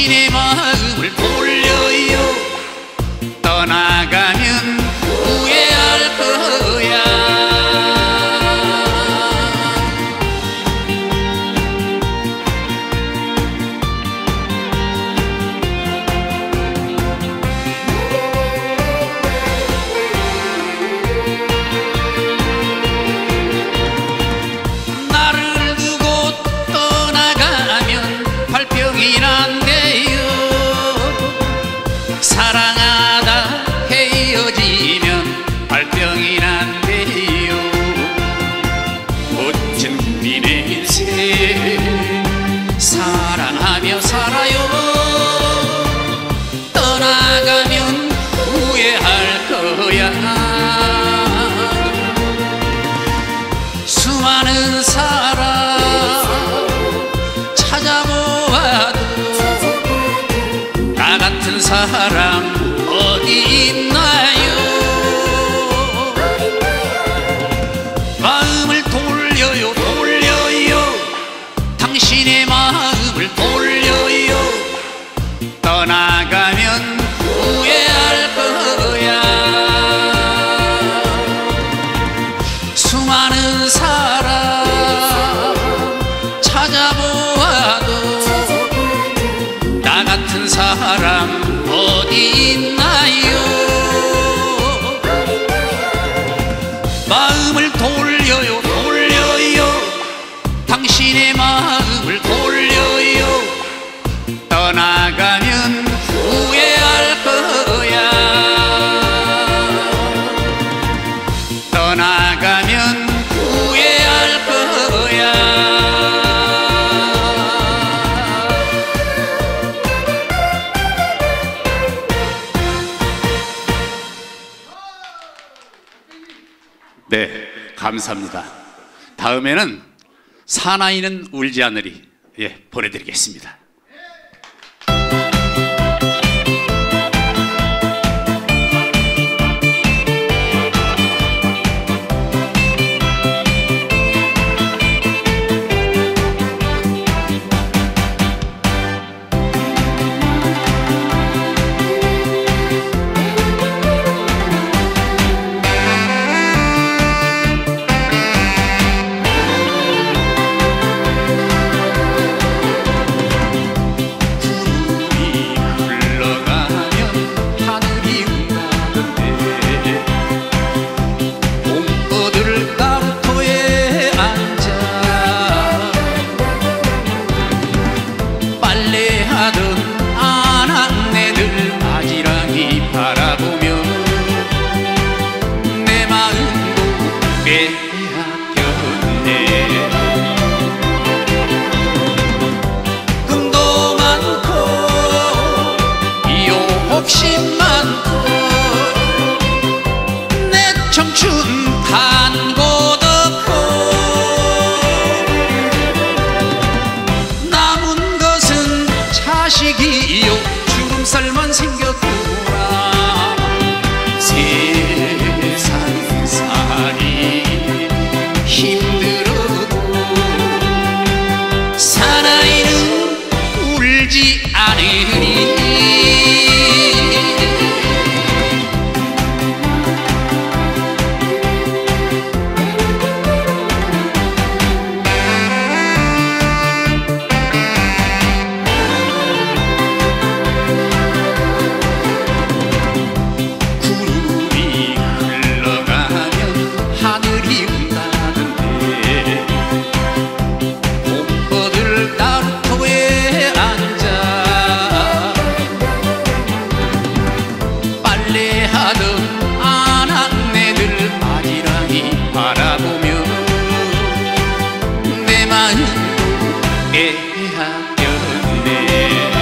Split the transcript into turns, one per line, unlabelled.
당신의 마음을 돌려요. 떠나가 있나요? 마음을 돌려요 돌려요. 당신의 마음을 돌려요. 떠나가면 후회할 거야. 수많은 사람 찾아보아도 나 같은 사람 네, 감사합니다. 다음에는 사나이는 울지 않으리 예, 보내드리겠습니다. errado viver.